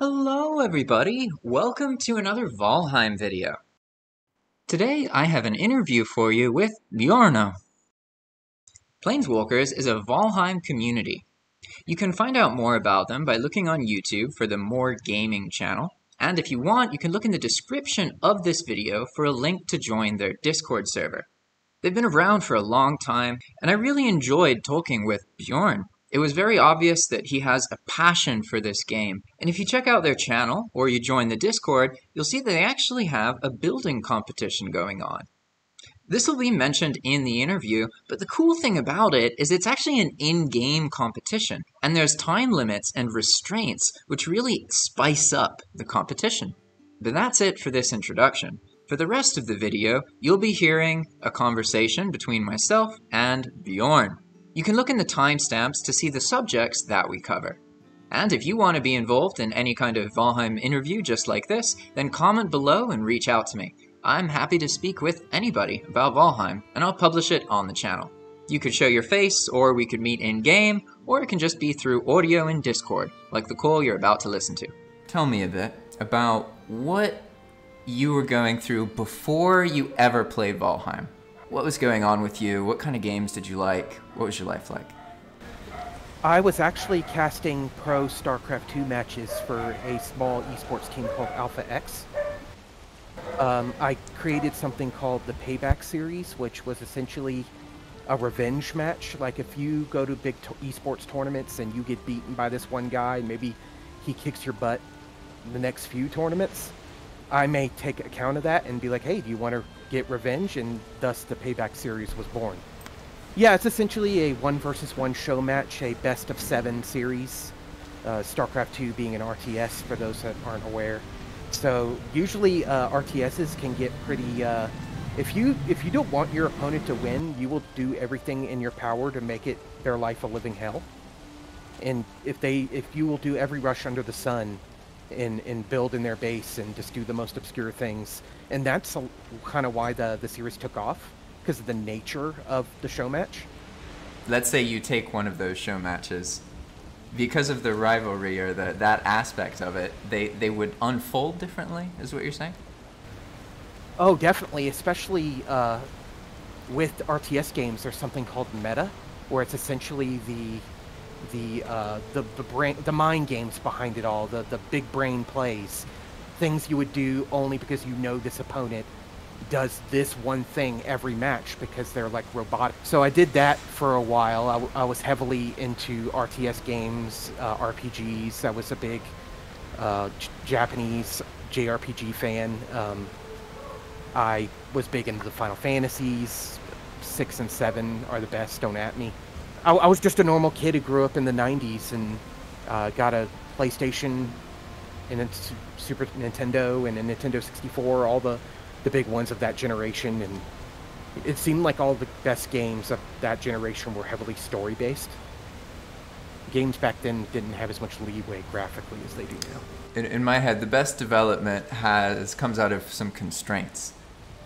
Hello everybody, welcome to another Valheim video. Today I have an interview for you with Bjorno. Plainswalkers is a Valheim community. You can find out more about them by looking on YouTube for the More Gaming channel, and if you want, you can look in the description of this video for a link to join their Discord server. They've been around for a long time, and I really enjoyed talking with Bjorn. It was very obvious that he has a passion for this game, and if you check out their channel or you join the Discord, you'll see that they actually have a building competition going on. This will be mentioned in the interview, but the cool thing about it is it's actually an in-game competition, and there's time limits and restraints which really spice up the competition. But that's it for this introduction. For the rest of the video, you'll be hearing a conversation between myself and Bjorn. You can look in the timestamps to see the subjects that we cover. And if you want to be involved in any kind of Valheim interview just like this, then comment below and reach out to me. I'm happy to speak with anybody about Valheim, and I'll publish it on the channel. You could show your face, or we could meet in-game, or it can just be through audio in Discord, like the call you're about to listen to. Tell me a bit about what you were going through before you ever played Valheim. What was going on with you? What kind of games did you like? What was your life like? I was actually casting pro StarCraft 2 matches for a small esports team called Alpha X. Um, I created something called the Payback Series, which was essentially a revenge match. Like if you go to big esports tournaments and you get beaten by this one guy, maybe he kicks your butt the next few tournaments, I may take account of that and be like, hey, do you want to get revenge? And thus the Payback series was born. Yeah, it's essentially a one versus one show match, a best of seven series. Uh, StarCraft 2 being an RTS for those that aren't aware. So usually uh, RTSs can get pretty. Uh, if you if you don't want your opponent to win, you will do everything in your power to make it their life a living hell. And if they if you will do every rush under the sun and, and build in their base and just do the most obscure things. And that's kind of why the, the series took off, because of the nature of the show match. Let's say you take one of those show matches. Because of the rivalry or the, that aspect of it, they, they would unfold differently, is what you're saying? Oh, definitely. Especially uh, with RTS games, there's something called meta, where it's essentially the the uh, the the brain the mind games behind it all, the the big brain plays, things you would do only because you know this opponent does this one thing every match because they're like robotic. So I did that for a while. I, I was heavily into RTS games, uh, RPGs. I was a big uh, Japanese JRPG fan. Um, I was big into the Final Fantasies. Six and seven are the best. Don't at me. I, I, was just a normal kid who grew up in the 90s and uh, got a PlayStation and a Super Nintendo and a Nintendo 64, all the, the big ones of that generation. And it seemed like all the best games of that generation were heavily story based. Games back then didn't have as much leeway graphically as they do now. In, in my head, the best development has comes out of some constraints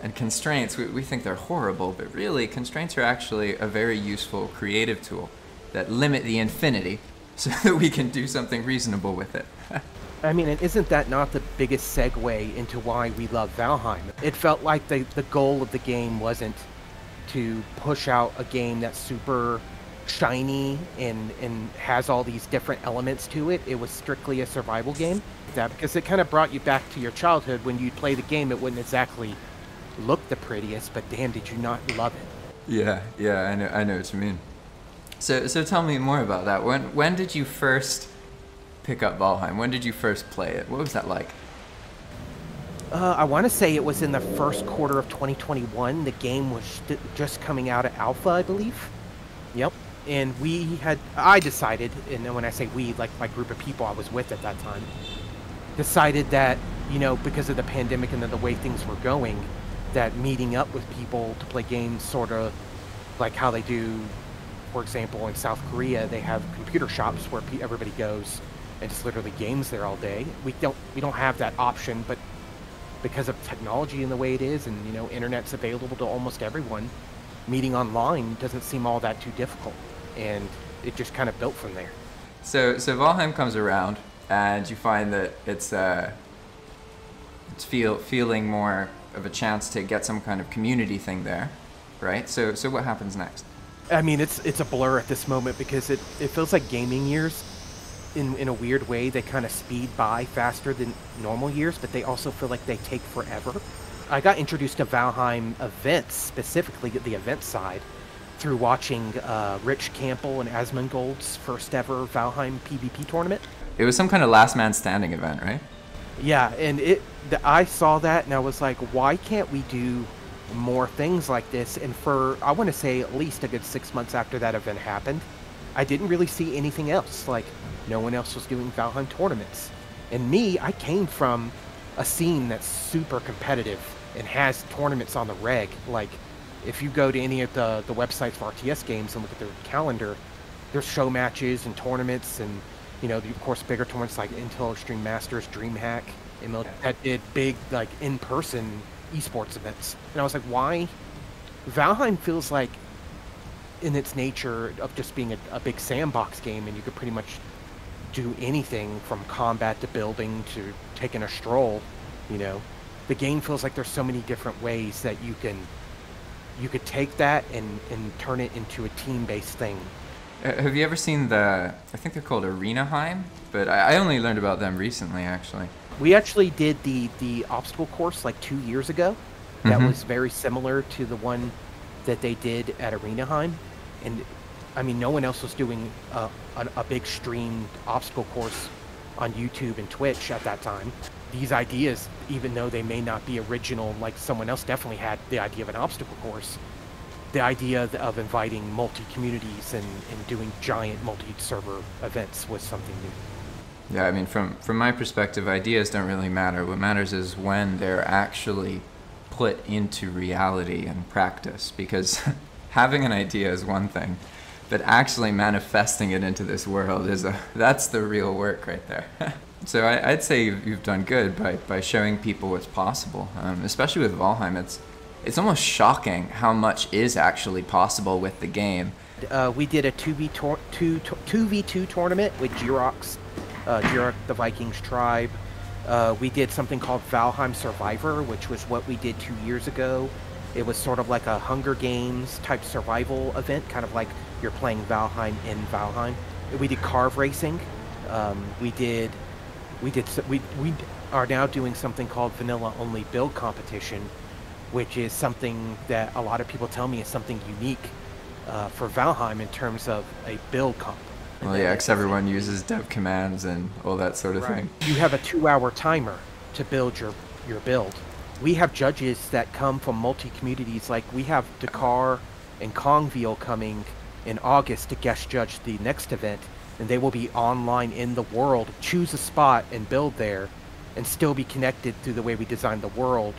and constraints, we, we think they're horrible, but really, constraints are actually a very useful creative tool that limit the infinity so that we can do something reasonable with it. I mean, and isn't that not the biggest segue into why we love Valheim? It felt like the, the goal of the game wasn't to push out a game that's super shiny and, and has all these different elements to it. It was strictly a survival game. That because it kind of brought you back to your childhood when you'd play the game, it wouldn't exactly look the prettiest, but damn, did you not love it? Yeah, yeah, I know, I know what you mean. So, so tell me more about that. When, when did you first pick up Valheim? When did you first play it? What was that like? Uh, I want to say it was in the first quarter of 2021. The game was just coming out of alpha, I believe. Yep. And we had, I decided, and then when I say we, like my group of people I was with at that time, decided that, you know, because of the pandemic and the way things were going, that meeting up with people to play games sort of like how they do for example in south korea they have computer shops where everybody goes and just literally games there all day. We don't we don't have that option but because of technology and the way it is and you know internet's available to almost everyone meeting online doesn't seem all that too difficult and it just kind of built from there. So so valheim comes around and you find that it's uh, it's feel feeling more of a chance to get some kind of community thing there, right? So so what happens next? I mean, it's it's a blur at this moment because it, it feels like gaming years. In, in a weird way, they kind of speed by faster than normal years, but they also feel like they take forever. I got introduced to Valheim events, specifically the event side, through watching uh, Rich Campbell and Asmongold's first ever Valheim PvP tournament. It was some kind of last man standing event, right? Yeah, and it the, I saw that and I was like, why can't we do more things like this? And for I want to say at least a good six months after that event happened, I didn't really see anything else. Like no one else was doing Valheim tournaments, and me, I came from a scene that's super competitive and has tournaments on the reg. Like if you go to any of the the websites for RTS games and look at their calendar, there's show matches and tournaments and you know, the, of course, bigger tournaments like Intel Extreme Masters, DreamHack, ML, that did big, like, in-person esports events. And I was like, why? Valheim feels like, in its nature of just being a, a big sandbox game, and you could pretty much do anything from combat to building to taking a stroll, you know. The game feels like there's so many different ways that you can you could take that and, and turn it into a team-based thing have you ever seen the? I think they're called Arenaheim, but I, I only learned about them recently, actually. We actually did the the obstacle course like two years ago. That mm-hmm. was very similar to the one that they did at Arenaheim, and I mean, no one else was doing a, a, a big streamed obstacle course on YouTube and Twitch at that time. These ideas, even though they may not be original, like someone else definitely had the idea of an obstacle course the idea of inviting multi-communities and, and doing giant multi-server events was something new. Yeah, I mean, from from my perspective, ideas don't really matter. What matters is when they're actually put into reality and practice. Because having an idea is one thing, but actually manifesting it into this world is a that's the real work right there. so I, would say you've, you've, done good by by showing people what's possible, um, especially with Valheim. It's it's almost shocking how much is actually possible with the game. Uh, we did a 2v2, 2, 2v2 tournament with Jirox, uh, the Vikings tribe. Uh, we did something called Valheim Survivor, which was what we did two years ago. It was sort of like a Hunger Games type survival event, kind of like you're playing Valheim in Valheim. We did carve racing. Um, we did, we did, we we are now doing something called Vanilla Only Build Competition, which is something that a lot of people tell me is something unique uh, for Valheim in terms of a build comp. Well, yeah, because everyone uses dev commands and all that sort of right. thing. You have a two-hour timer to build your your build. We have judges that come from multi-communities. Like we have Dakar and Kongville coming in August to guest judge the next event, and they will be online in the world, choose a spot and build there, and still be connected through the way we designed the world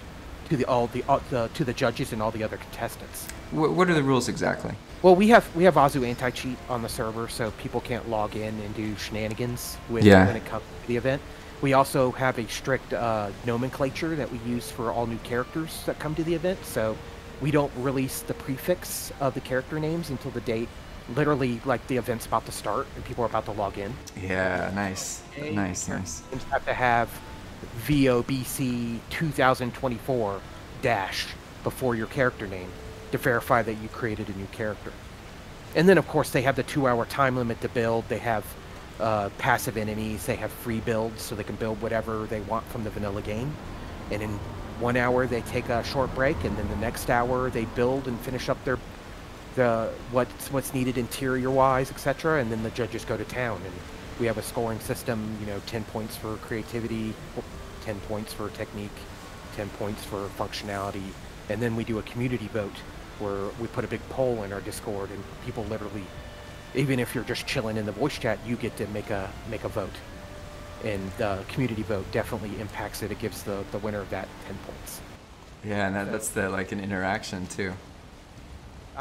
to the all the, uh, the to the judges and all the other contestants. What, what are the rules exactly? Well, we have we have Azu anti cheat on the server, so people can't log in and do shenanigans with yeah. when it comes to the event. We also have a strict uh, nomenclature that we use for all new characters that come to the event. So we don't release the prefix of the character names until the date literally like the event's about to start and people are about to log in. Yeah, nice, nice, nice. You have to have VOBC 2024 dash before your character name to verify that you created a new character. And then, of course, they have the two hour time limit to build. They have uh, passive enemies. They have free builds, so they can build whatever they want from the vanilla game. And in one hour, they take a short break, and then the next hour, they build and finish up their the what's what's needed interior wise, etc. And then the judges go to town and we have a scoring system, you know, 10 points for creativity, 10 points for technique, 10 points for functionality, and then we do a community vote where we put a big poll in our Discord and people literally, even if you're just chilling in the voice chat, you get to make a make a vote. And the community vote definitely impacts it. It gives the, the winner of that 10 points. Yeah, and that, that's the like an interaction too.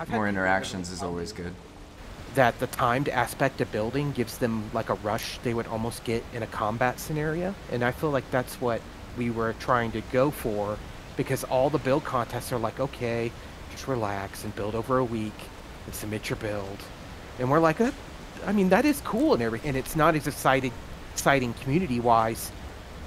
More interactions is always good that the timed aspect of building gives them like a rush they would almost get in a combat scenario. And I feel like that's what we were trying to go for because all the build contests are like, okay, just relax and build over a week and submit your build. And we're like, I mean, that is cool and everything. And it's not as exciting exciting community wise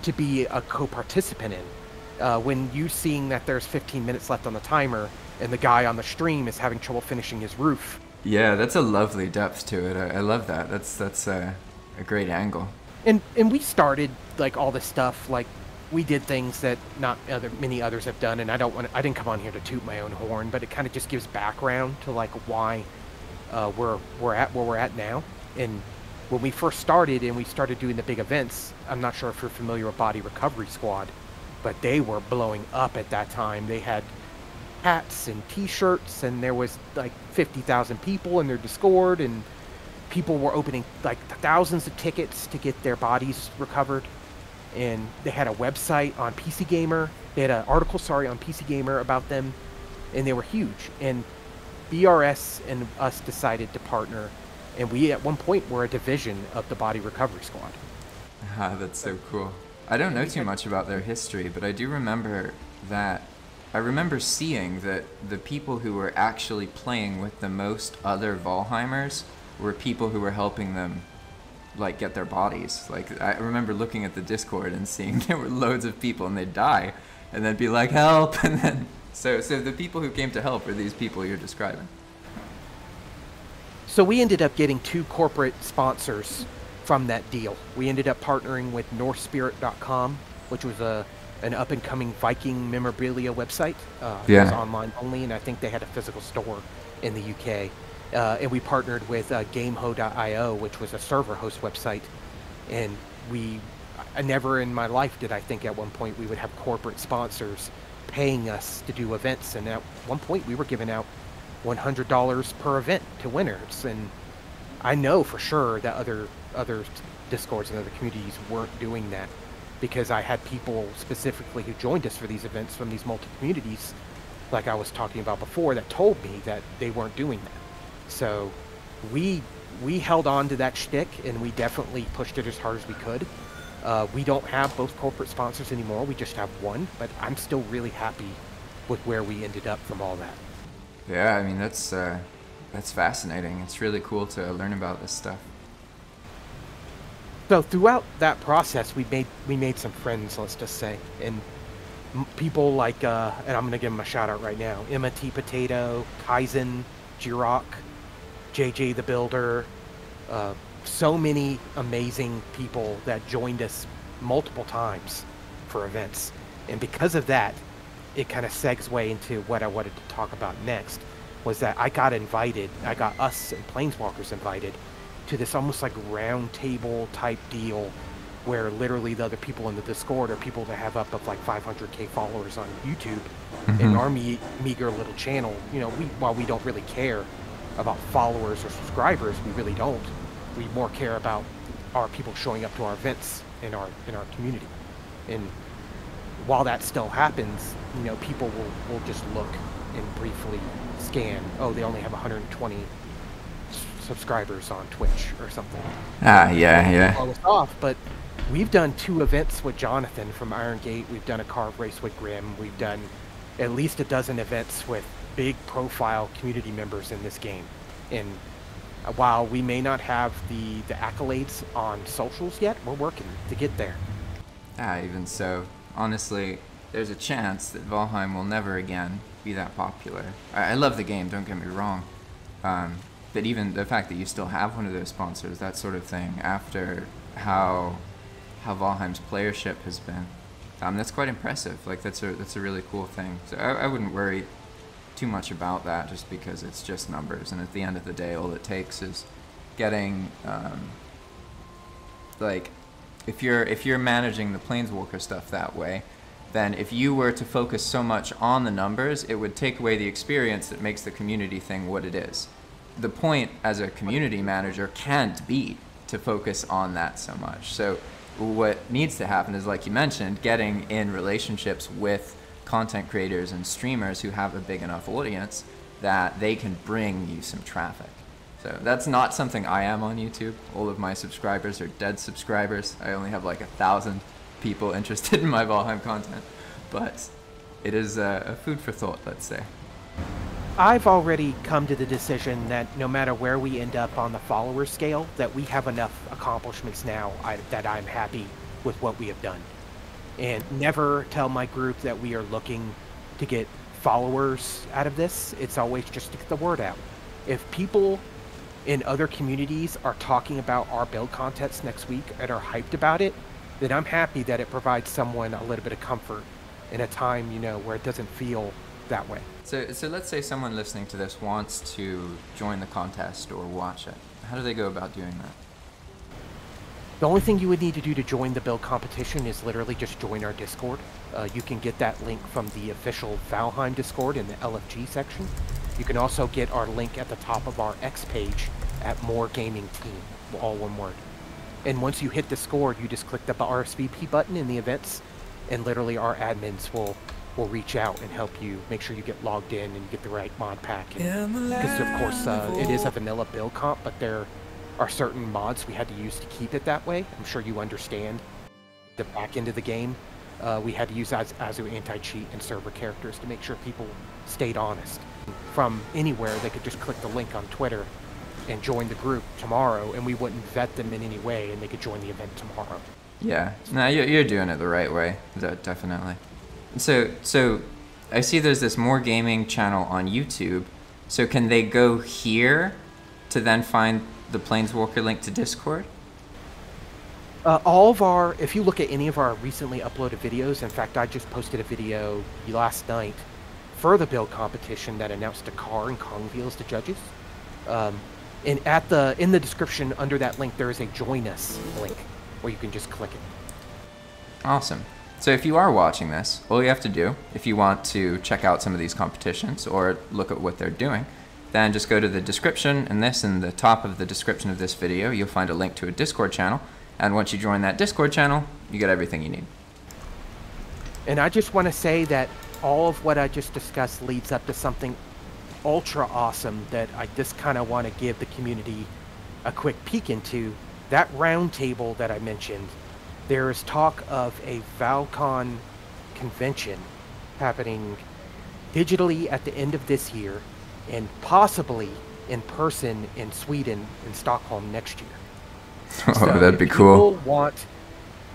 to be a co-participant in. Uh, when you seeing that there's 15 minutes left on the timer and the guy on the stream is having trouble finishing his roof. Yeah, that's a lovely depth to it. I, I love that. That's that's a, a great angle. And and we started like all this stuff like we did things that not other many others have done and I don't want I didn't come on here to toot my own horn, but it kind of just gives background to like why uh, we're we're at where we're at now. And when we first started and we started doing the big events, I'm not sure if you're familiar with Body Recovery Squad, but they were blowing up at that time. They had hats and T-shirts, and there was like 50,000 people in their Discord, and people were opening like thousands of tickets to get their bodies recovered. And they had a website on PC Gamer. They had an article, sorry, on PC Gamer about them, and they were huge. And BRS and us decided to partner, and we at one point were a division of the Body Recovery Squad. Ah, that's so cool. I don't know too much about their history, but I do remember that. I remember seeing that the people who were actually playing with the most other Valheimers were people who were helping them like get their bodies. Like I remember looking at the Discord and seeing there were loads of people and they'd die and then be like help and then so so the people who came to help are these people you're describing. So we ended up getting two corporate sponsors from that deal. We ended up partnering with NorthSpirit.com, which was a an up and coming Viking memorabilia website. Uh, Yeah. It was online only, and I think they had a physical store in the UK. Uh, and we partnered with uh, GameHo.io, which was a server host website. And we, I never in my life did I think at one point we would have corporate sponsors paying us to do events. And at one point we were giving out $100 per event to winners. And I know for sure that other other discords and other communities weren't doing that because I had people specifically who joined us for these events from these multi communities, like I was talking about before, that told me that they weren't doing that. So we we held on to that shtick and we definitely pushed it as hard as we could. Uh, we don't have both corporate sponsors anymore. We just have one, but I'm still really happy with where we ended up from all that. Yeah, I mean that's uh, that's fascinating. It's really cool to learn about this stuff. So throughout that process, we made we made some friends, let's just say, and people like, uh, and I'm gonna give them a shout out right now: Emma T. Potato, Kaizen, Jirok, JJ the Builder. Uh, so many amazing people that joined us multiple times for events, and because of that, it kind of segues way into what I wanted to talk about next. Was that I got invited, I got us and Plainswalkers invited to this almost like round table type deal where literally the other people in the Discord are people that have up of like 500k followers on YouTube. In Mhm. our me- meager little channel, you know, we while we don't really care about followers or subscribers, we really don't. We more care about our people showing up to our events in our in our community. And while that still happens, you know, people will, will just look and briefly scan. Oh, they only have 120 s- subscribers on Twitch or something. Ah, yeah, yeah. All this off, but we've done two events with Jonathan from Iron Gate. We've done a car race with Grim. We've done at least a dozen events with big profile community members in this game. And uh, while we may not have the, the accolades on socials yet, we're working to get there. Ah, even so, honestly, there's a chance that Valheim will never again be that popular. I, I love the game, don't get me wrong. Um, but even the fact that you still have one of those sponsors, that sort of thing, after how how Valheim's playership has been, um, that's quite impressive. Like that's a that's a really cool thing. So I, I wouldn't worry too much about that, just because it's just numbers. And at the end of the day, all it takes is getting um, like if you're if you're managing the plainswalker stuff that way then if you were to focus so much on the numbers it would take away the experience that makes the community thing what it is the point as a community manager can't be to focus on that so much so what needs to happen is like you mentioned getting in relationships with content creators and streamers who have a big enough audience that they can bring you some traffic so that's not something I am on YouTube. All of my subscribers are dead subscribers. I only have like a thousand people interested in my Valheim content, but it is uh, a food for thought, let's say. I've already come to the decision that no matter where we end up on the follower scale, that we have enough accomplishments now I, that I'm happy with what we have done. And never tell my group that we are looking to get followers out of this. It's always just to get the word out. If people in other communities are talking about our build contests next week and are hyped about it, then I'm happy that it provides someone a little bit of comfort in a time, you know, where it doesn't feel that way. So, so let's say someone listening to this wants to join the contest or watch it. How do they go about doing that? The only thing you would need to do to join the build competition is literally just join our Discord. Uh, you can get that link from the official Valheim Discord in the LFG section. You can also get our link at the top of our X page at More Gaming Team, all one word. And once you hit Discord, you just click the RSVP button in the events, and literally our admins will will reach out and help you make sure you get logged in and you get the right mod pack. Because of course uh, it is a vanilla build comp, but there are certain mods we had to use to keep it that way. I'm sure you understand. The back end of the game, uh, we had to use Az- Azu anti-cheat and server characters to make sure people stayed honest. From anywhere, they could just click the link on Twitter and join the group tomorrow, and we wouldn't vet them in any way, and they could join the event tomorrow. Yeah, no, you're, you're doing it the right way, definitely. So, so I see there's this more gaming channel on YouTube. So can they go here to then find the Plainswalker link to Discord? Uh, all of our, if you look at any of our recently uploaded videos, in fact, I just posted a video last night for the build competition that announced a car and Kong as the judges. Um, and at the in the description under that link, there is a join us link where you can just click it. Awesome. So if you are watching this, all you have to do, if you want to check out some of these competitions or look at what they're doing, then just go to the description and this in the top of the description of this video, you'll find a link to a Discord channel. And once you join that Discord channel, you get everything you need. And I just want to say that all of what I just discussed leads up to something ultra awesome that I just kind of want to give the community a quick peek into. That roundtable that I mentioned there is talk of a Valcon convention happening digitally at the end of this year and possibly in person in Sweden in Stockholm next year. Oh, so that'd be cool. People want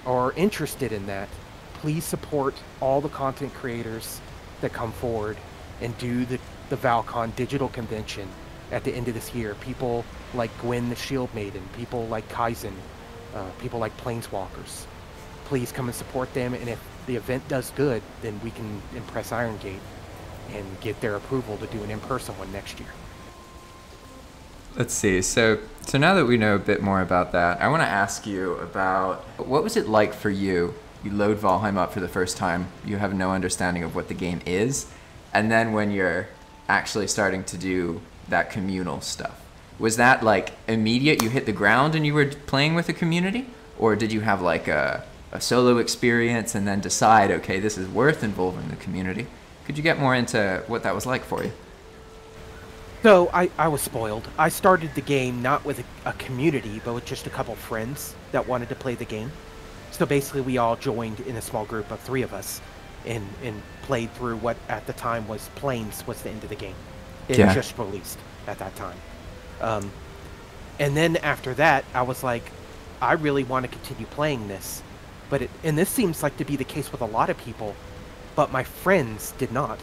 or interested in that, please support all the content creators that come forward and do the, the Valcon digital convention at the end of this year. People like Gwen the Shield Maiden, people like Kaizen, uh, people like Plainswalkers. Please come and support them, and if the event does good, then we can impress Iron Gate and get their approval to do an in-person one next year. Let's see. So, so now that we know a bit more about that, I want to ask you about what was it like for you? You load Valheim up for the first time. You have no understanding of what the game is, and then when you're actually starting to do that communal stuff, was that like immediate? You hit the ground and you were playing with the community, or did you have like a, a solo experience and then decide, okay, this is worth involving the community? Could you get more into what that was like for you? So I, I was spoiled. I started the game not with a, a, community, but with just a couple friends that wanted to play the game. So basically, we all joined in a small group of three of us, and and played through what at the time was Plains was the end of the game. It yeah. just released at that time. Um, and then after that, I was like, I really want to continue playing this. But it, and this seems like to be the case with a lot of people, but my friends did not.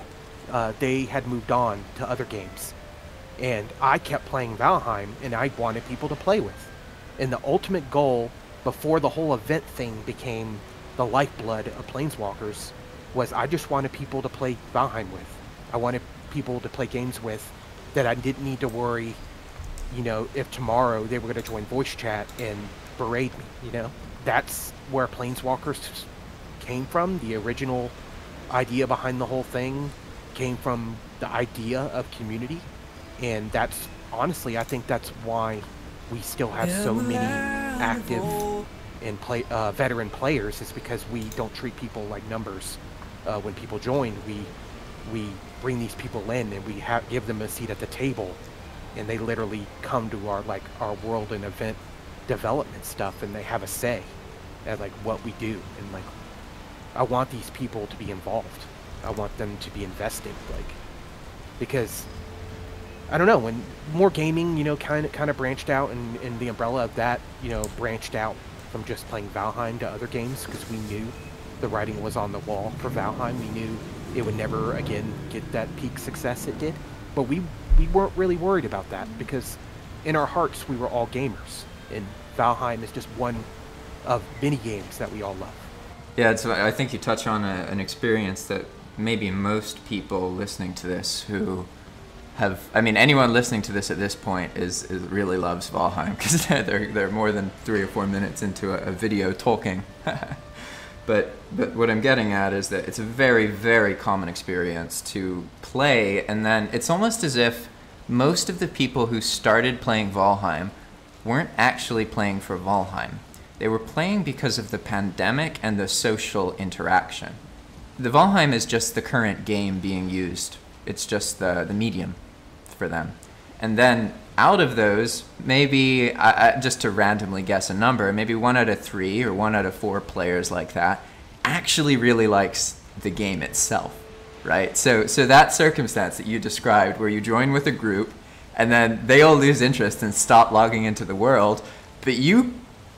Uh, they had moved on to other games. And I kept playing Valheim, and I wanted people to play with. And the ultimate goal, before the whole event thing became the lifeblood of Plainswalkers, was I just wanted people to play Valheim with. I wanted people to play games with that I didn't need to worry you know, if tomorrow they were going to join voice chat and berate me, you know, that's where Plainswalkers came from. The original idea behind the whole thing came from the idea of community, and that's honestly, I think that's why we still have so many active and play uh, veteran players. Is because we don't treat people like numbers. Uh, when people join, we we bring these people in and we have give them a seat at the table and they literally come to our like our world and event development stuff and they have a say at like what we do and like I want these people to be involved. I want them to be invested like because I don't know when more gaming, you know, kind of kind of branched out, and, and the umbrella of that, you know, branched out from just playing Valheim to other games because we knew the writing was on the wall for Valheim. We knew it would never again get that peak success it did, but we we weren't really worried about that because in our hearts we were all gamers, and Valheim is just one of many games that we all love. Yeah, so I think you touch on a, an experience that maybe most people listening to this who have I mean anyone listening to this at this point is, is really loves Valheim because they're they're more than three or four minutes into a, a video talking. but but what I'm getting at is that it's a very very common experience to play, and then it's almost as if most of the people who started playing Valheim weren't actually playing for Valheim. They were playing because of the pandemic and the social interaction. The Valheim is just the current game being used. It's just the, the medium for them. And then out of those, maybe uh, just to randomly guess a number, maybe one out of three or one out of four players like that actually really likes the game itself, right? So, so that circumstance that you described, where you join with a group and then they all lose interest and stop logging into the world, but you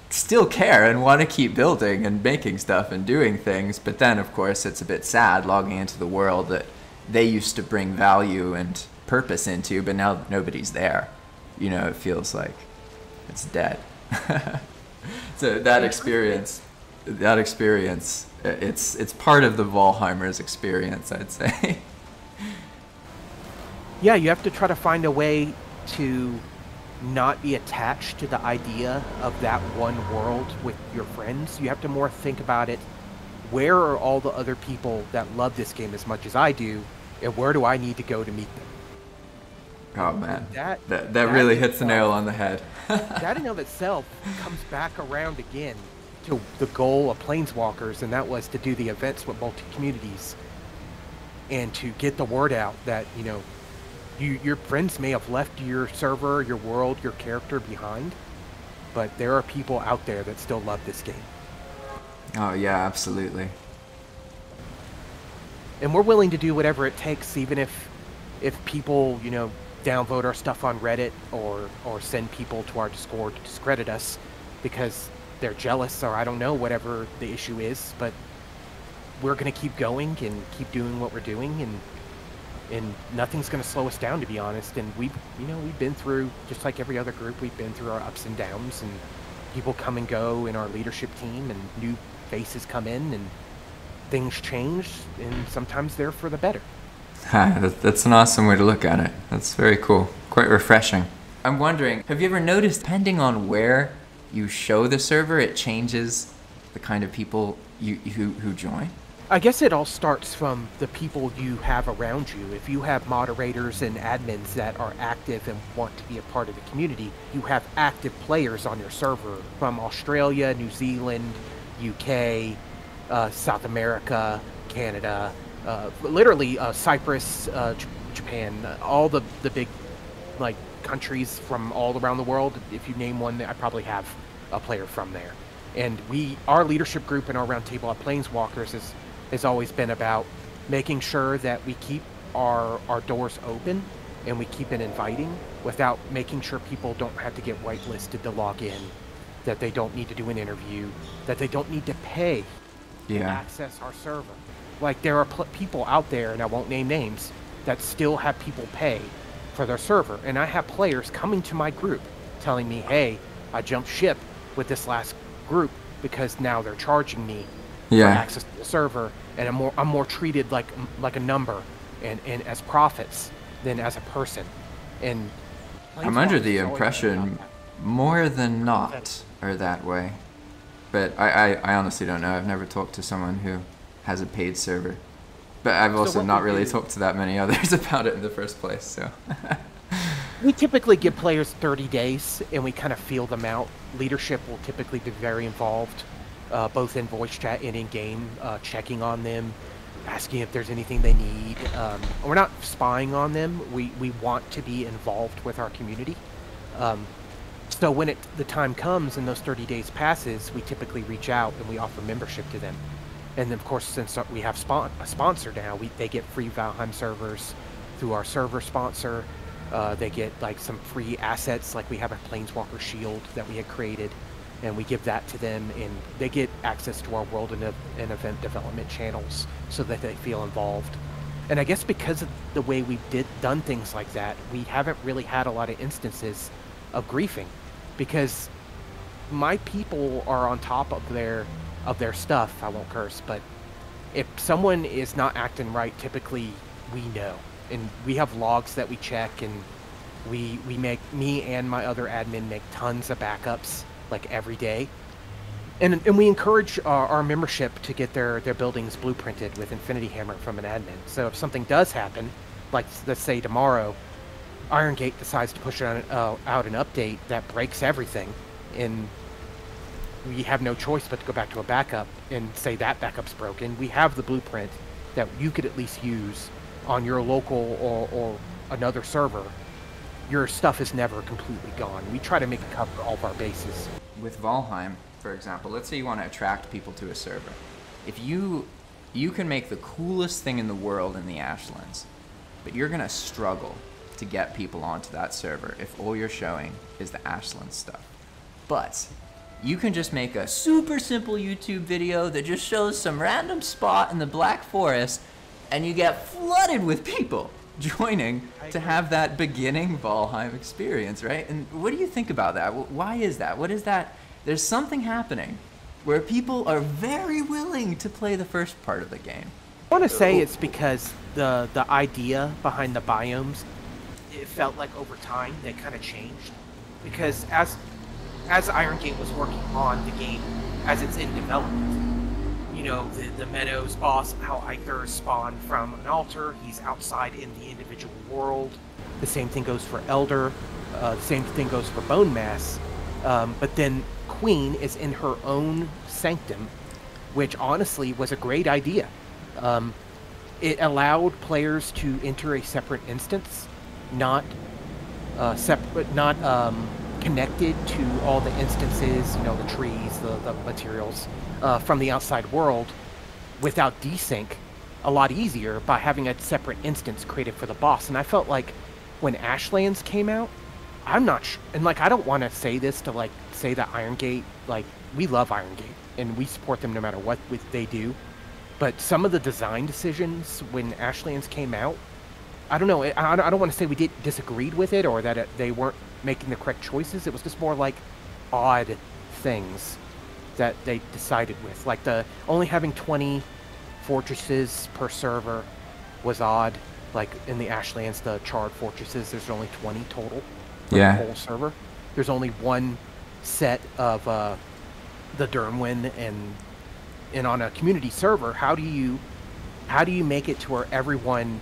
still care and want to keep building and making stuff and doing things. But then, of course, it's a bit sad logging into the world that they used to bring value and purpose into, but now nobody's there. You know, it feels like it's dead. so that experience, that experience, it's it's part of the Valheimers experience, I'd say. yeah, you have to try to find a way to not be attached to the idea of that one world with your friends. You have to more think about it. Where are all the other people that love this game as much as I do, and where do I need to go to meet them? Oh man, that that, that, really hits the nail on the head. that in of itself comes back around again to the goal of Plainswalkers, and that was to do the events with multi communities and to get the word out that you know you your friends may have left your server, your world, your character behind, but there are people out there that still love this game. Oh yeah, absolutely. And we're willing to do whatever it takes, even if if people you know downvote our stuff on Reddit or or send people to our Discord to discredit us because they're jealous or I don't know whatever the issue is, but we're going to keep going and keep doing what we're doing and and nothing's going to slow us down to be honest. And we've you know we've been through just like every other group we've been through our ups and downs and people come and go in our leadership team and new faces come in and things change and sometimes they're for the better that's an awesome way to look at it. That's very cool. Quite refreshing. I'm wondering, have you ever noticed, depending on where you show the server, it changes the kind of people you, who, who join? I guess it all starts from the people you have around you. If you have moderators and admins that are active and want to be a part of the community, you have active players on your server from Australia, New Zealand, UK, uh, South America, Canada, literally uh, Cyprus, uh, Japan, uh, all the the big like countries from all around the world. If you name one, I probably have a player from there. And we, our leadership group and our roundtable at Plainswalkers has has always been about making sure that we keep our our doors open and we keep it inviting without making sure people don't have to get whitelisted to log in, that they don't need to do an interview, that they don't need to pay yeah. to access our server. Like there are pl- people out there, and I won't name names, that still have people pay for their server, and I have players coming to my group telling me, "Hey, I jumped ship with this last group because now they're charging me yeah. for access to the server, and I'm more I'm more treated like like a number and, and as profits than as a person." And I'm under the impression more than not are that way. But I, I, I honestly don't know. I've never talked to someone who has a paid server. But I've also so not really do, talked to that many others about it in the first place, so. we typically give players 30 days and we kind of feel them out. Leadership will typically be very involved, uh, both in voice chat and in game, uh, checking on them, asking if there's anything they need. Um, we're not spying on them. We, we want to be involved with our community. Um, so when it, the time comes and those 30 days passes, we typically reach out and we offer membership to them. And of course, since we have spon- a sponsor now, we, they get free Valheim servers through our server sponsor. Uh, they get like some free assets, like we have a Plainswalker shield that we had created, and we give that to them, and they get access to our world and, and event development channels so that they feel involved. And I guess because of the way we did done things like that, we haven't really had a lot of instances of griefing, because my people are on top of their of their stuff. I won't curse, but if someone is not acting right, typically we know, and we have logs that we check, and we we make me and my other admin make tons of backups like every day, and and we encourage our, our membership to get their their buildings blueprinted with Infinity Hammer from an admin. So if something does happen, like let's say tomorrow, Iron Gate decides to push out, uh, out an update that breaks everything, and we have no choice but to go back to a backup and say that backup's broken. We have the blueprint that you could at least use on your local or, or another server. Your stuff is never completely gone. We try to make it cover all of our bases. With Valheim, for example, let's say you want to attract people to a server. If you you can make the coolest thing in the world in the Ashlands, but you're gonna struggle to get people onto that server if all you're showing is the Ashlands stuff. But you can just make a super simple YouTube video that just shows some random spot in the Black Forest and you get flooded with people joining to have that beginning Valheim experience, right? And what do you think about that? Why is that? What is that? There's something happening where people are very willing to play the first part of the game. I want to say it's because the the idea behind the biomes, it felt like over time they kind of changed. Because as as Iron Gate was working on the game as it's in development. You know, the, the Meadows boss, how Eikthyr spawned from an altar. He's outside in the individual world. The same thing goes for Elder. Uh, the same thing goes for Bonemass. Um, but then Queen is in her own sanctum, which honestly was a great idea. Um, it allowed players to enter a separate instance, not uh, separate, not um, connected to all the instances, you know, the trees, the, the materials uh, from the outside world without desync a lot easier by having a separate instance created for the boss. And I felt like when Ashlands came out, I'm not sure, and like I don't want to say this to like say that Iron Gate, like we love Iron Gate and we support them no matter what they do. But some of the design decisions when Ashlands came out, I don't know. I, I don't want to say we did disagreed with it or that it, they weren't making the correct choices. It was just more like odd things that they decided with. Like the only having 20 fortresses per server was odd. Like in the Ashlands, the charred fortresses, there's only 20 total for yeah. the whole server. There's only one set of uh, the Dyrnwyn, and and on a community server, how do you how do you make it to where everyone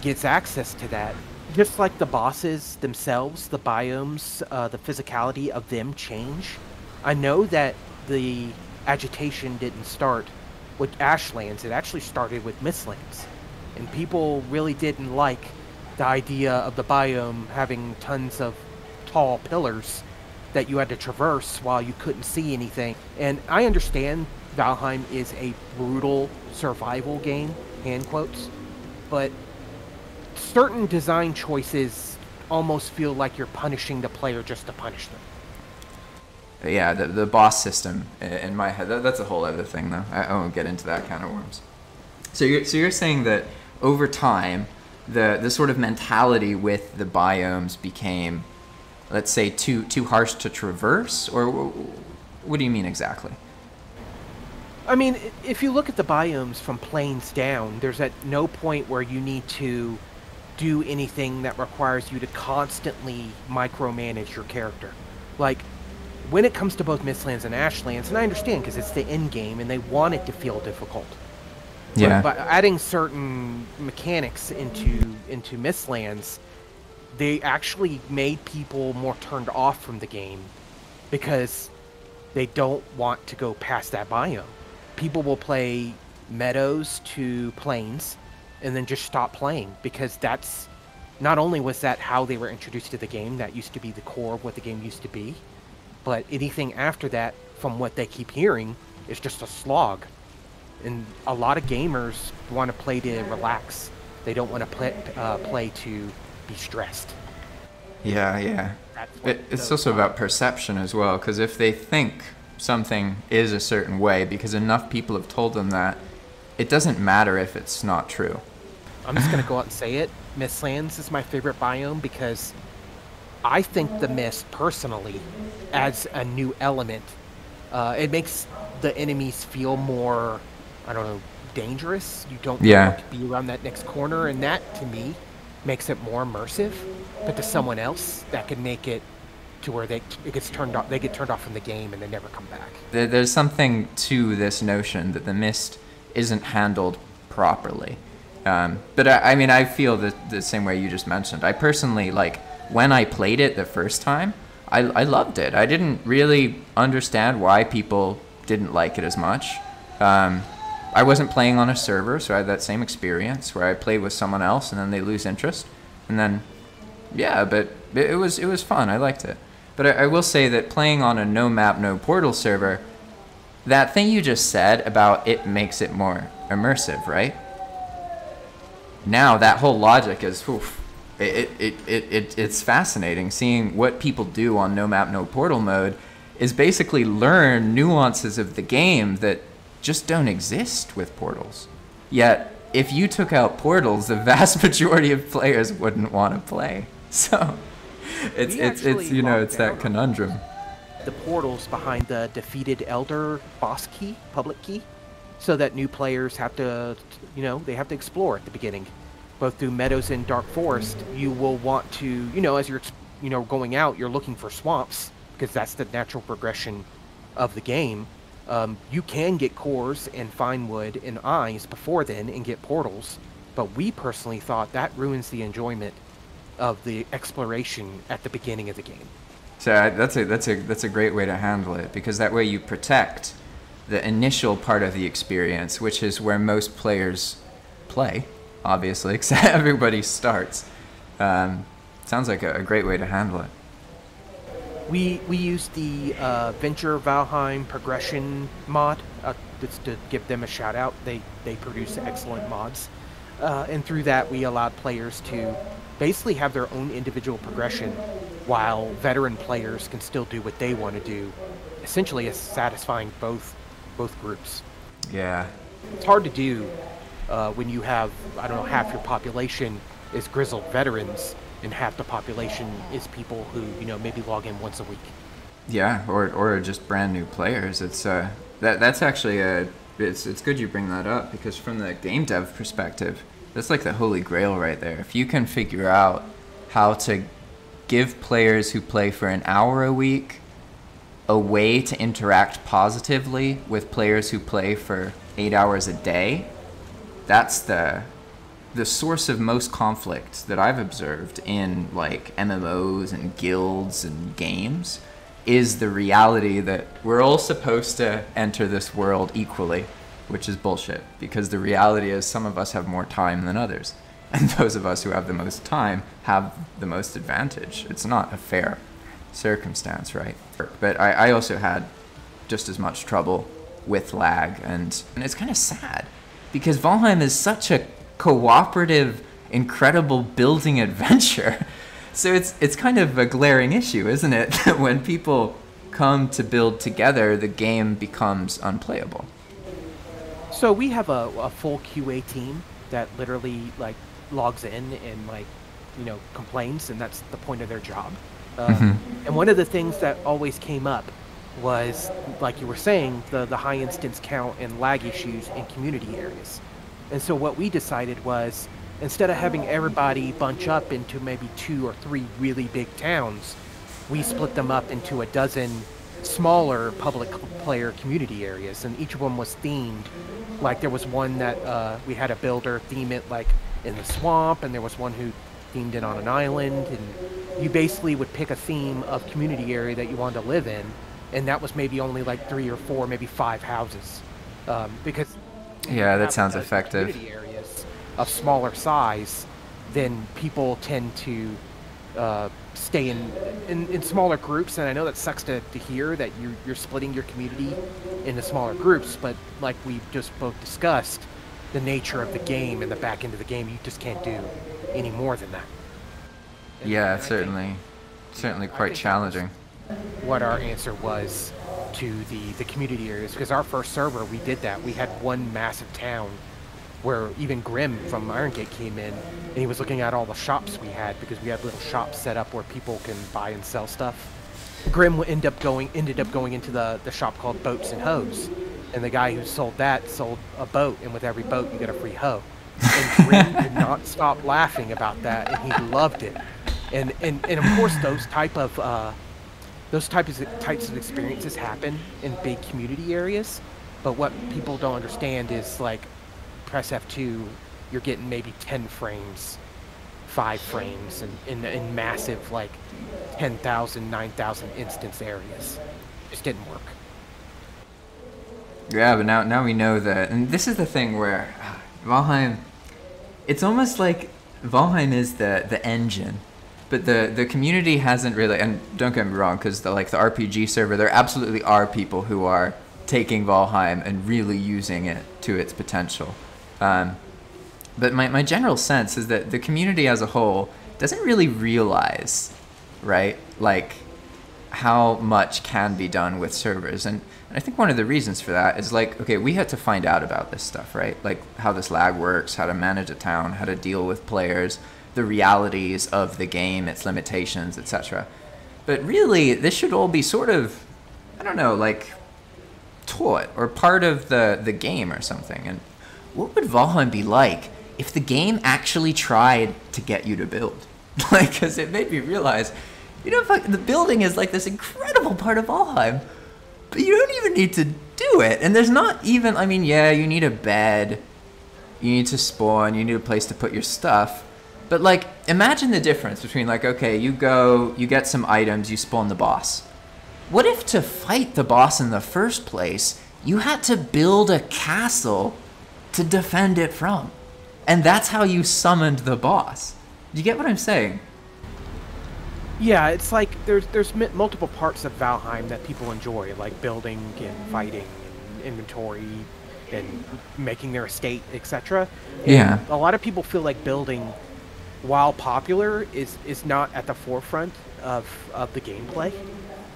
gets access to that just like the bosses themselves, the biomes, uh, the physicality of them change. I know that the agitation didn't start with Ashlands, it actually started with Mistlands. And people really didn't like the idea of the biome having tons of tall pillars that you had to traverse while you couldn't see anything. And I understand Valheim is a brutal survival game, hand quotes, but certain design choices almost feel like you're punishing the player just to punish them. Yeah, the, the boss system in my head, that, that's a whole other thing, though. I, I won't get into that kind of worms. So you're, so you're saying that over time, the, the sort of mentality with the biomes became, let's say, too, too harsh to traverse? Or what do you mean exactly? I mean, if you look at the biomes from plains down, there's at no point where you need to do anything that requires you to constantly micromanage your character. Like, when it comes to both Mistlands and Ashlands, and I understand because it's the end game and they want it to feel difficult. Yeah. But by adding certain mechanics into into Mistlands, they actually made people more turned off from the game because they don't want to go past that biome. People will play meadows to plains and then just stop playing because that's not only was that how they were introduced to the game, that used to be the core of what the game used to be, but anything after that, from what they keep hearing, is just a slog. And a lot of gamers want to play to relax. They don't want to play, uh, play to be stressed. Yeah, yeah. It, it's also about perception as well, because if they think something is a certain way, because enough people have told them that, it doesn't matter if it's not true. I'm just gonna go out and say it. Mistlands is my favorite biome because I think the mist personally adds a new element. Uh, it makes the enemies feel more, I don't know, dangerous. You don't Yeah. want to be around that next corner, and that to me makes it more immersive. But to someone else, that could make it to where they it gets turned off. They get turned off from the game and they never come back. There, there's something to this notion that the mist isn't handled properly. Um, but I, I mean, I feel the, the same way you just mentioned. I personally, like, when I played it the first time, I, I loved it. I didn't really understand why people didn't like it as much. Um, I wasn't playing on a server, so I had that same experience where I played with someone else and then they lose interest. And then, yeah, but it, it was it was fun. I liked it. But I, I will say that playing on a no map, no portal server, that thing you just said about it makes it more immersive, right? Now that whole logic is, oof, it, it, it, it, it's fascinating seeing what people do on no map, no portal mode is basically learn nuances of the game that just don't exist with portals. Yet, if you took out portals, the vast majority of players wouldn't want to play. So, it's, it's, it's you know it's that conundrum. the portals behind the defeated elder boss key, public key, so that new players have to, you know, they have to explore at the beginning. Both through meadows and dark forest, you will want to, you know, as you're, you know, going out, you're looking for swamps because that's the natural progression of the game. Um, you can get cores and fine wood and eyes before then and get portals, but we personally thought that ruins the enjoyment of the exploration at the beginning of the game. So that's a that's a that's a great way to handle it because that way you protect the initial part of the experience, which is where most players play, obviously, because everybody starts. Um, sounds like a, a great way to handle it. We we use the uh, Venture Valheim progression mod. Uh, to give them a shout out, they they produce excellent mods, uh, and through that we allowed players to basically have their own individual progression, while veteran players can still do what they want to do, essentially satisfying both both groups. Yeah, It's hard to do uh, when you have I don't know half your population is grizzled veterans and half the population is people who you know maybe log in once a week. yeah, or or just brand new players. It's uh that that's actually a it's it's good you bring that up because from the game dev perspective, that's like the holy grail right there. If you can figure out how to give players who play for an hour a week a way to interact positively with players who play for eight hours a day, that's the the source of most conflict that I've observed in like MMOs and guilds and games is the reality that we're all supposed to enter this world equally, which is bullshit because the reality is some of us have more time than others. And those of us who have the most time have the most advantage. It's not a fair circumstance, right? But I, I also had just as much trouble with lag, and, and it's kind of sad because Valheim is such a cooperative, incredible building adventure. So it's it's kind of a glaring issue, isn't it? That when people come to build together, the game becomes unplayable. So we have a, a full QA team that literally like logs in and like you know complains, and that's the point of their job. Um, And one of the things that always came up was, like you were saying, the the high instance count and lag issues in community areas. And so what we decided was, instead of having everybody bunch up into maybe two or three really big towns, we split them up into a dozen smaller public player community areas, and each of them was themed. Like there was one that uh, we had a builder theme it like in the swamp, and there was one who themed it on an island, and you basically would pick a theme of community area that you wanted to live in, and that was maybe only like three or four, maybe five houses, um, because Yeah, that sounds effective. Community areas of smaller size, then people tend to uh, stay in, in in smaller groups. And I know that sucks to, to hear that you you're splitting your community into smaller groups, but like we just both discussed, the nature of the game and the back end of the game, you just can't do any more than that. Yeah, and I think certainly. certainly quite think that was challenging. What our answer was to the the community areas because our first server we did that. We had one massive town where even Grim from Iron Gate came in and he was looking at all the shops we had because we had little shops set up where people can buy and sell stuff. Grim ended up going ended up going into the, the shop called Boats and Hoes. And the guy who sold that sold a boat and with every boat you get a free hoe. And Grim did not stop laughing about that and he loved it. And and, and of course those type of uh, those types of types of experiences happen in big community areas. But what people don't understand is like press F2, you're getting maybe 10 frames, five frames, and in, in massive like 10,000, 9,000 instance areas. Just didn't work. Yeah, but now now we know that, and this is the thing where ah, Valheim, it's almost like Valheim is the the engine, but the the community hasn't really. And don't get me wrong, because the like the RPG server, there absolutely are people who are taking Valheim and really using it to its potential. Um, but my, my general sense is that the community as a whole doesn't really realize, right, like how much can be done with servers. And, and I think one of the reasons for that is like, okay, we had to find out about this stuff, right? Like how this lag works, how to manage a town, how to deal with players, the realities of the game, its limitations, etc. But really, this should all be sort of, I don't know, like taught or part of the, the game or something. And what would Valheim be like if the game actually tried to get you to build? like, because it made me realize, you know, the building is like this incredible part of Valheim, but you don't even need to do it. And there's not even, I mean, yeah, you need a bed, you need to spawn, you need a place to put your stuff. But like, imagine the difference between like, okay, you go, you get some items, you spawn the boss. What if to fight the boss in the first place, you had to build a castle to defend it from? And that's how you summoned the boss. Do you get what I'm saying? Yeah, it's like there's there's multiple parts of Valheim that people enjoy, like building and fighting and inventory and making their estate, etc. Yeah. A lot of people feel like building, while popular, is is not at the forefront of of the gameplay.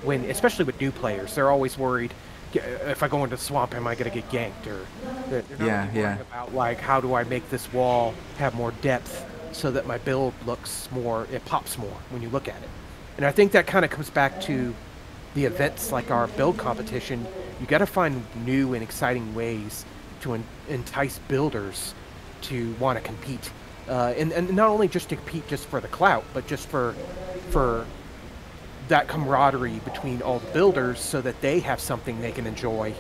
When especially with new players, they're always worried. If I go into the swamp, am I gonna get ganked? Or they're Yeah, really yeah. about like how do I make this wall have more depth so that my build looks more it pops more when you look at it and i think that kind of comes back to the events like our build competition you got to find new and exciting ways to en- entice builders to want to compete uh, and, and not only just to compete just for the clout but just for for that camaraderie between all the builders so that they have something they can enjoy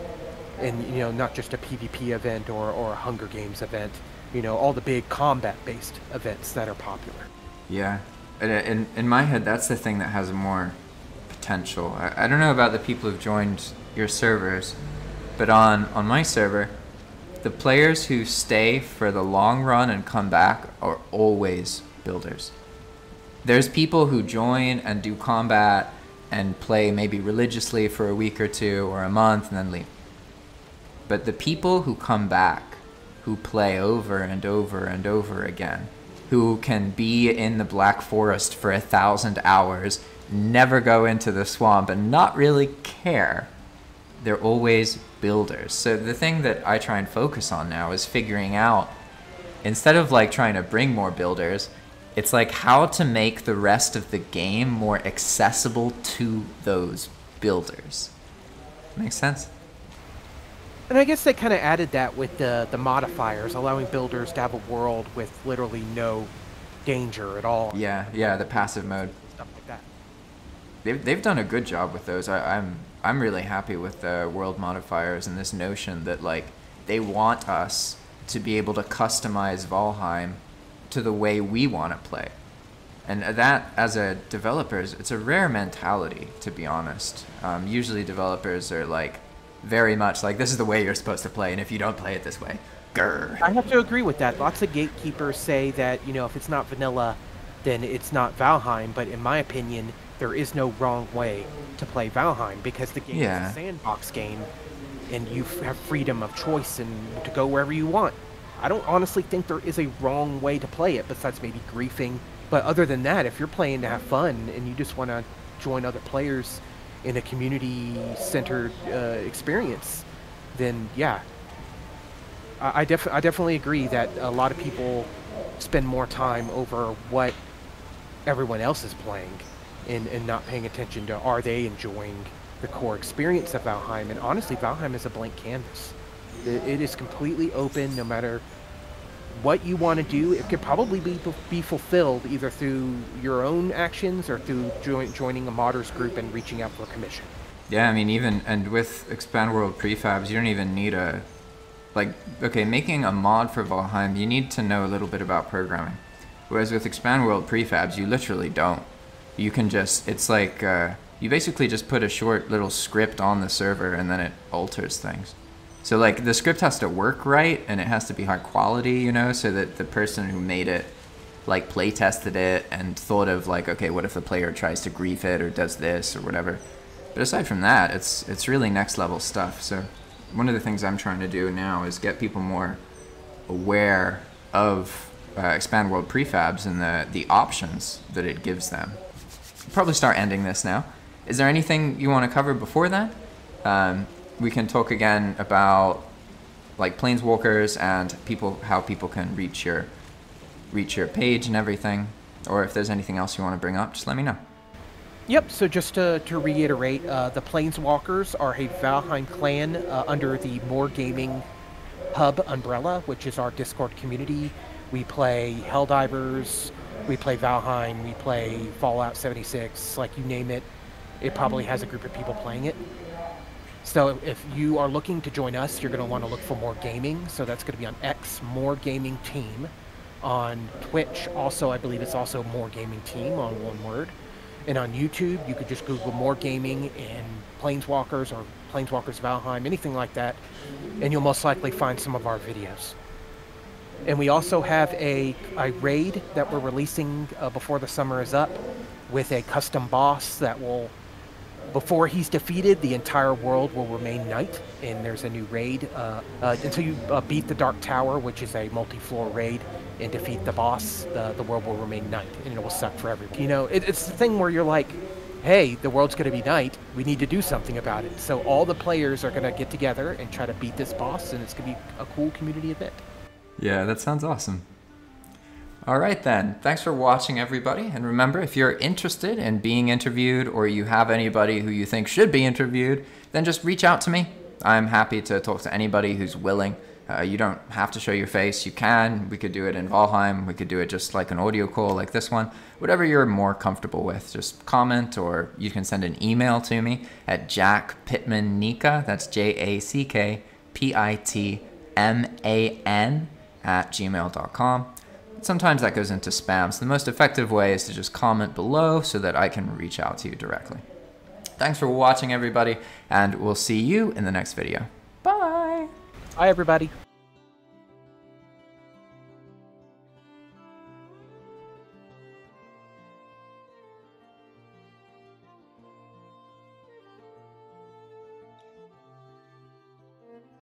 and you know not just a pvp event or, or a hunger games event you know all the big combat based events that are popular Yeah. In, in, my head, that's the thing that has more potential. I, I don't know about the people who've joined your servers, but on, on my server, the players who stay for the long run and come back are always builders. There's people who join and do combat and play maybe religiously for a week or two or a month and then leave. But the people who come back, who play over and over and over again, who can be in the Black Forest for a thousand hours, never go into the swamp, and not really care, they're always builders. So the thing that I try and focus on now is figuring out, instead of like trying to bring more builders, it's like how to make the rest of the game more accessible to those builders. Makes sense? And I guess they kind of added that with the the modifiers, allowing builders to have a world with literally no danger at all. Yeah, yeah, the passive mode. Stuff like that. They've, they've done a good job with those. I, I'm I'm really happy with the world modifiers and this notion that like they want us to be able to customize Valheim to the way we want to play. And that, as a developer, is- it's a rare mentality, to be honest. Um, usually, developers are like very much like this is the way you're supposed to play, and if you don't play it this way, grr. I have to agree with that. Lots of gatekeepers say that you know if it's not vanilla, then it's not Valheim. But in my opinion, there is no wrong way to play Valheim because the game Yeah. is a sandbox game, and you have freedom of choice and to go wherever you want. I don't honestly think there is a wrong way to play it besides maybe griefing But other than that, if you're playing to have fun and you just want to join other players in a community-centered uh, experience, then yeah, I, I, def- I definitely agree that a lot of people spend more time over what everyone else is playing and, and not paying attention to are they enjoying the core experience of Valheim. And honestly, Valheim is a blank canvas. it, it is completely open no matter what you want to do. It could probably be, be fulfilled either through your own actions or through join, joining a modders group and reaching out for a commission. Yeah, I mean, even, and with Expand World prefabs, you don't even need a, like, okay, making a mod for Valheim, you need to know a little bit about programming. Whereas with Expand World prefabs, you literally don't. You can just, it's like, uh, you basically just put a short little script on the server and then it alters things. So like the script has to work right and it has to be high quality, you know, so that the person who made it like play tested it and thought of like, okay, what if the player tries to grief it or does this or whatever. But aside from that, it's it's really next level stuff. So one of the things I'm trying to do now is get people more aware of uh, expand world prefabs and the the options that it gives them. Probably start ending this now. Is there anything you want to cover before that? Um, we can talk again about like plainswalkers and people how people can reach your reach your page and everything. Or if there's anything else you want to bring up, just let me know. Yep, so just to, to reiterate, uh, the Plainswalkers are a Valheim clan uh, under the More Gaming Hub umbrella, which is our Discord community. We play Helldivers, we play Valheim, we play Fallout 76, like you name it, it probably has a group of people playing it. So if you are looking to join us, you're going to want to look for more gaming. So that's going to be on X, More Gaming Team. On Twitch, also, I believe it's also More Gaming Team on one word. And on YouTube, you could just Google More Gaming and Plainswalkers or Plainswalkers Valheim, anything like that, and you'll most likely find some of our videos. And we also have a, a raid that we're releasing uh, before the summer is up with a custom boss that will before he's defeated, the entire world will remain night, and there's a new raid. Uh, uh, until you uh, beat the Dark Tower, which is a multi-floor raid, and defeat the boss, the, the world will remain night, and it will suck for everyone. You know, it, it's the thing where you're like, hey, the world's going to be night. We need to do something about it. So all the players are going to get together and try to beat this boss, and it's going to be a cool community event. Yeah, that sounds awesome. All right, then. Thanks for watching, everybody. And remember, if you're interested in being interviewed or you have anybody who you think should be interviewed, then just reach out to me. I'm happy to talk to anybody who's willing. Uh, you don't have to show your face. You can. We could do it in Valheim. We could do it just like an audio call like this one. Whatever you're more comfortable with. Just comment or you can send an email to me at Jack Pitman That's J A C K P I T M A N at gmail.com. Sometimes that goes into spam, so the most effective way is to just comment below so that I can reach out to you directly. Thanks for watching, everybody, and we'll see you in the next video. Bye! Bye, everybody.